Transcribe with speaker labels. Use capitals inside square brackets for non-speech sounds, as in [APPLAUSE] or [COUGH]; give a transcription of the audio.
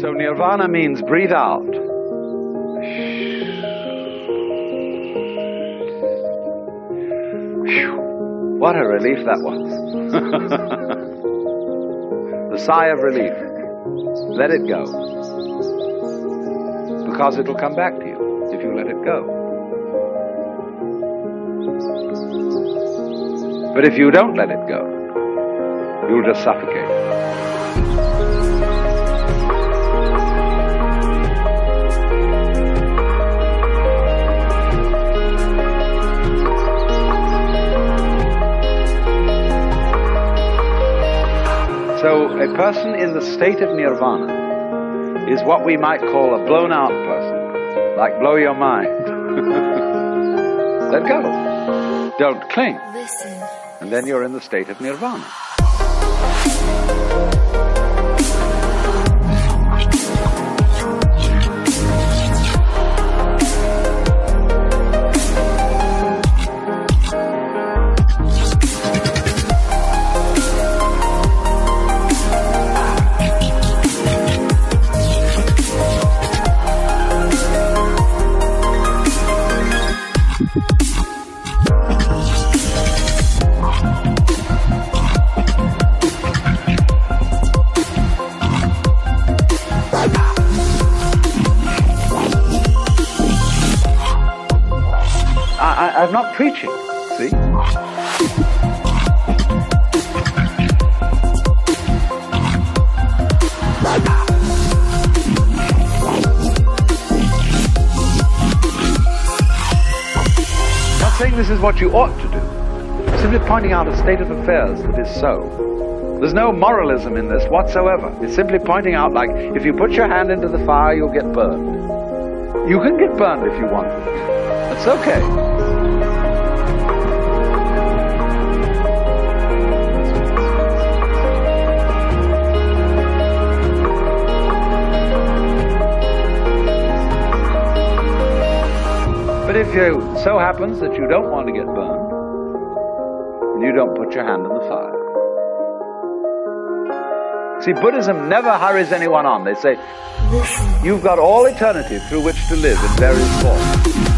Speaker 1: So nirvana means breathe out. What a relief that was. [LAUGHS] the sigh of relief. Let it go. Because it'll come back to you if you let it go. But if you don't let it go, you'll just suffocate. So, a person in the state of nirvana is what we might call a blown out person, like blow your mind. [LAUGHS] Let go. Don't cling.
Speaker 2: Listen.
Speaker 1: And then you're in the state of nirvana. I, I'm not preaching, see? Not saying this is what you ought to do. Simply pointing out a state of affairs that is so. There's no moralism in this whatsoever. It's simply pointing out, like, if you put your hand into the fire, you'll get burned. You can get burned if you want. It's okay. But if you so happens that you don't want to get burned, you don't put your hand in the fire. See, Buddhism never hurries anyone on. They say,
Speaker 2: Listen.
Speaker 1: You've got all eternity through which to live in various forms.